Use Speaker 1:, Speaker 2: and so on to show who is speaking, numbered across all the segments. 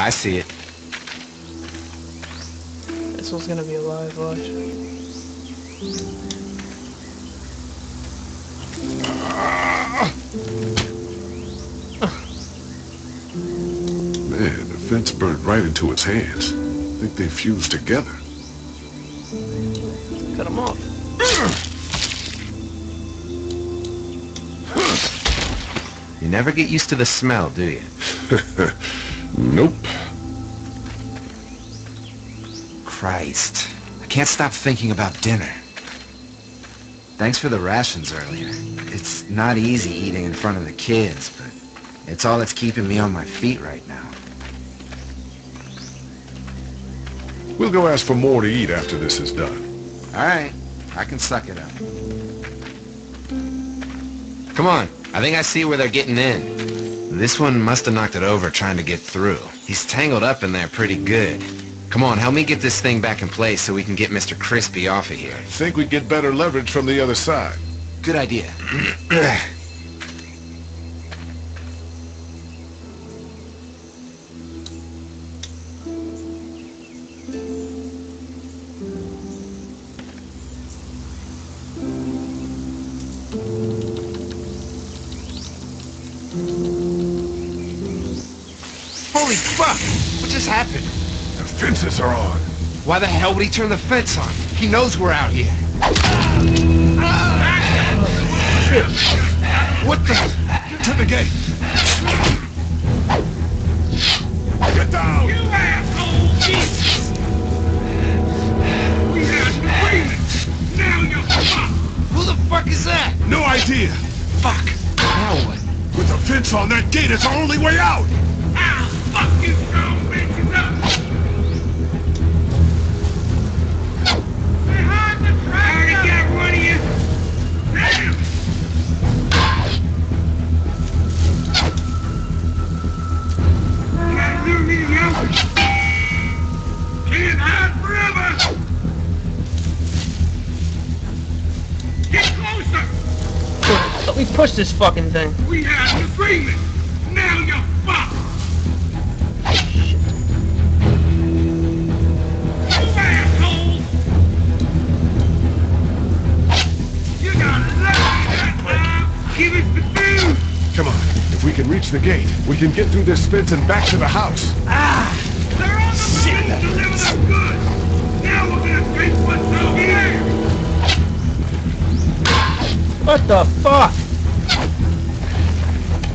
Speaker 1: I see it.
Speaker 2: This one's gonna be alive, watch.
Speaker 3: Man, the fence burned right into its hands. I think they fused together.
Speaker 2: Cut them off.
Speaker 1: You never get used to the smell, do you?
Speaker 3: Nope.
Speaker 1: Christ. I can't stop thinking about dinner. Thanks for the rations earlier. It's not easy eating in front of the kids, but it's all that's keeping me on my feet right now.
Speaker 3: We'll go ask for more to eat after this is done.
Speaker 1: All right, I can suck it up. Come on, I think I see where they're getting in. This one must have knocked it over trying to get through. He's tangled up in there pretty good. Come on, help me get this thing back in place so we can get Mr. Crispy off of here.
Speaker 3: Think we'd get better leverage from the other side.
Speaker 1: Good idea. Holy fuck! What just happened?
Speaker 3: The fences are on.
Speaker 1: Why the hell would he turn the fence on? He knows we're out here.
Speaker 3: What the? Get To the gate. Get down!
Speaker 4: You asshole! Jesus! We had an agreement! Now you're fucked!
Speaker 1: Who the fuck is that?
Speaker 3: No idea.
Speaker 1: Fuck. Now what?
Speaker 3: With the fence on that gate, it's our only way out.
Speaker 4: I'll get one of you! Damn! Gotta lure me out! Can't hide forever! Get closer!
Speaker 2: Let me push this fucking thing.
Speaker 4: We an agreement!
Speaker 3: Can reach the gate, we can get through this fence and back to the house. Ah!
Speaker 4: They're on the move to live us good! Now we're gonna take what's over here!
Speaker 2: What the fuck?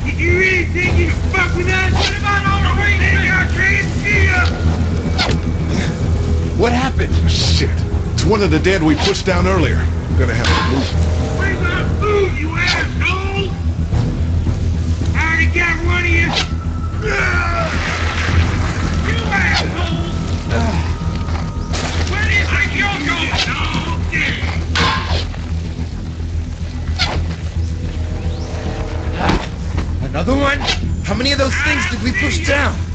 Speaker 4: Did you really think you could fuck with us? What about all the way I can't see you!
Speaker 1: What happened?
Speaker 3: Shit. It's one of the dead we pushed down earlier. I'm gonna have to move.
Speaker 4: Where's our food, you asshole?
Speaker 1: Another one? How many of those things did we push down?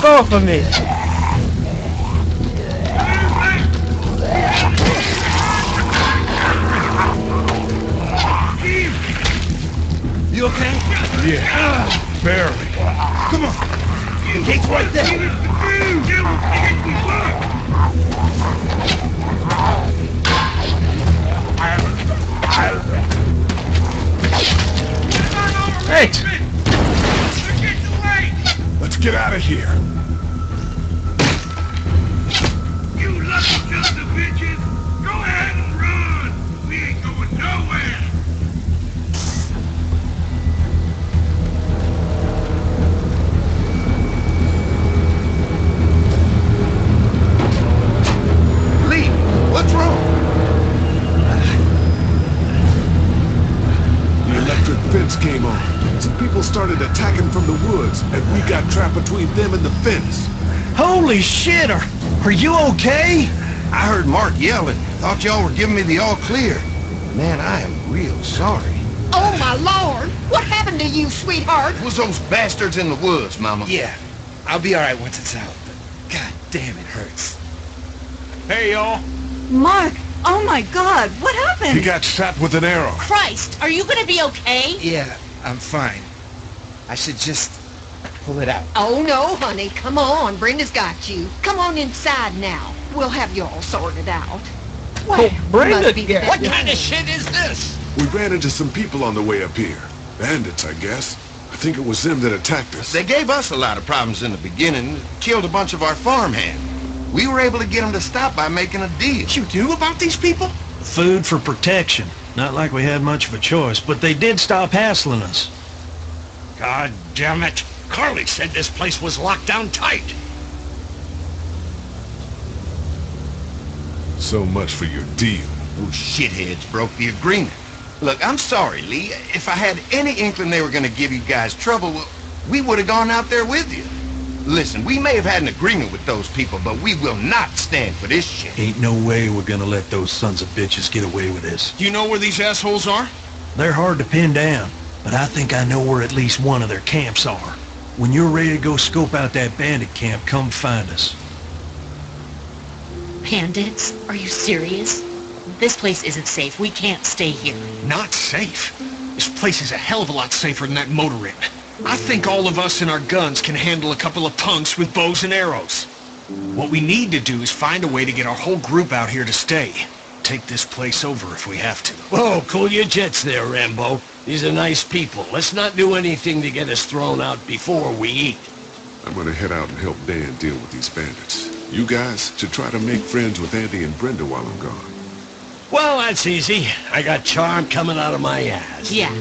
Speaker 4: Fuck
Speaker 2: off of me!
Speaker 1: You okay?
Speaker 3: Yeah. Barely.
Speaker 1: Come on. The right there.
Speaker 3: Attacking the woods, and we got trapped between them and the fence.
Speaker 5: Holy shit! Are, are you okay? I heard Mark yelling. Thought y'all were giving me the all clear. Man, I am real sorry.
Speaker 6: Oh, my lord! What happened to you, sweetheart?
Speaker 5: It was those bastards in the woods, Mama.
Speaker 1: Yeah, I'll be all right once it's out. but God damn, it hurts.
Speaker 7: Hey, y'all.
Speaker 8: Mark, oh my god, what happened?
Speaker 3: He got shot with an arrow.
Speaker 6: Christ, are you gonna be okay?
Speaker 1: Yeah, I'm fine. I should just pull it out.
Speaker 6: Oh, no, honey. Come on. Brenda's got you. Come on inside now. We'll have you all sorted out. Well, oh,
Speaker 2: Brenda
Speaker 6: must be
Speaker 2: got.
Speaker 5: What kind of shit is this?
Speaker 3: We ran into some people on the way up here. Bandits, I guess. I think it was them that attacked us.
Speaker 5: They gave us a lot of problems in the beginning, killed a bunch of our farmhands. We were able to get them to stop by making a deal.
Speaker 7: What You knew about these people?
Speaker 9: Food for protection. Not like we had much of a choice, but they did stop hassling us.
Speaker 7: God damn it. Carley said this place was locked down tight.
Speaker 3: So much for your deal.
Speaker 5: Those shitheads broke the agreement. Look, I'm sorry, Lee. If I had any inkling they were going to give you guys trouble, well, we would have gone out there with you. Listen, we may have had an agreement with those people, but we will not stand for this shit.
Speaker 9: Ain't no way we're gonna let those sons of bitches get away with this.
Speaker 7: Do you know where these assholes are?
Speaker 9: They're hard to pin down, but I think I know where at least one of their camps are. When you're ready to go scope out that bandit camp, come find us.
Speaker 10: Bandits? Are you serious? This place isn't safe. We can't stay here.
Speaker 7: Not safe. This place is a hell of a lot safer than that motor inn. I think all of us and our guns can handle a couple of punks with bows and arrows. What we need to do is find a way to get our whole group out here to stay. Take this place over if we have to.
Speaker 11: Whoa, cool your jets there, Rambo. These are nice people. Let's not do anything to get us thrown out before we eat.
Speaker 3: I'm gonna head out and help Dan deal with these bandits. You guys should try to make friends with Andy and Brenda while I'm gone.
Speaker 11: Well, that's easy. I got charm coming out of my ass.
Speaker 10: Yeah,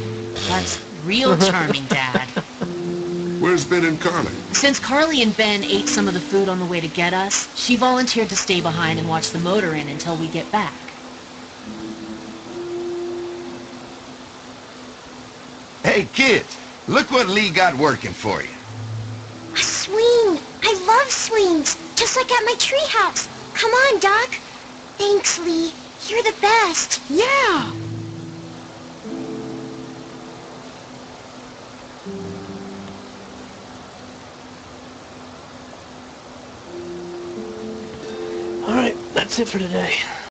Speaker 10: that's real charming, Dad.
Speaker 3: Where's Ben and Carley?
Speaker 10: Since Carley and Ben ate some of the food on the way to get us, she volunteered to stay behind and watch the motor inn until we get back.
Speaker 5: Hey, kids, look what Lee got working for you.
Speaker 12: A swing! I love swings! Just like at my treehouse! Come on, Doc! Thanks, Lee. You're the best!
Speaker 6: Yeah.
Speaker 11: All right, that's it for today.